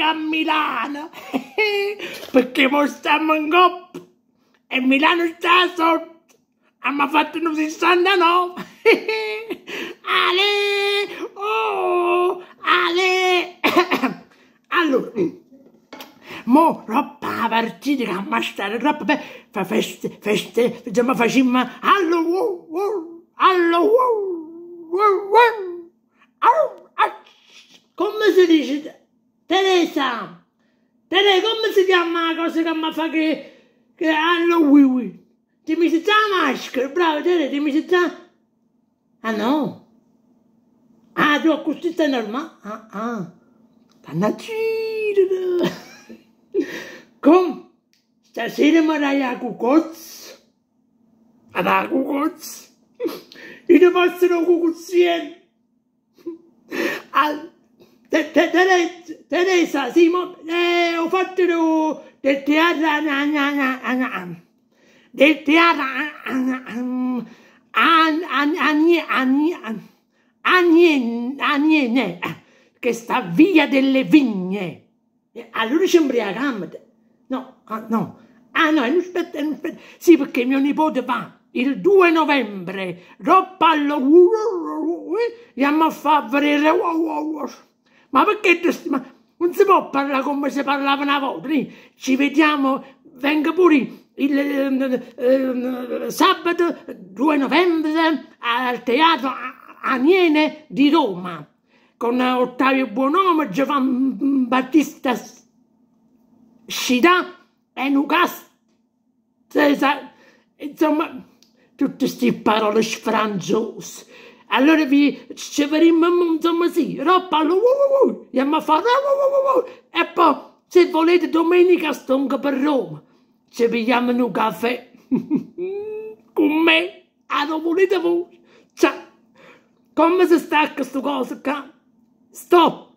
a Milano, perché mo stiamo in coppa e Milano sta sotto. Hanno fatto un 69. Ale! Oh! Ale! allora, mo roba partita che a stare troppo per fa feste, feste, diciamo facciamo allo allo wow, au. come si dice? Teresa, Teresa, come si chiama la cosa che mi fa che, oui oui? Ti mi si la bravo Teresa, ti mi si Ah no? Ah, tu così stai normale? Ah, ah. Stanno Kom, stasera mi dai a cucozzo. Ad a cucozzo. Io ne posso non cucozzien. Teresa, sì, mo, eh, ho fatto del teatro del teatro Aniene, che sta via delle vigne. Allora ci imbriacammo. No, ah, no. Ah no, non aspetta, non aspetta. Sì, perché mio nipote va il 2 novembre, dopo allo... Andiamo a far vedere... Ma perché... Ma non si può parlare come si parlava una volta. Ci vediamo, venga pure il eh, eh, sabato 2 novembre al Teatro Aniene di Roma con Ottavio Buonome, Giovanni Battista Scida e Nucas. Insomma, tutte queste parole sfrangiose. Allora vi ci vedremo, insomma, sì, roba, andiamo a fare, e poi, se volete, domenica sto anche per Roma. Ci pigliamo un caffè con me, a non volete voi. Ciao, come si stacca questa cosa qua? Stop!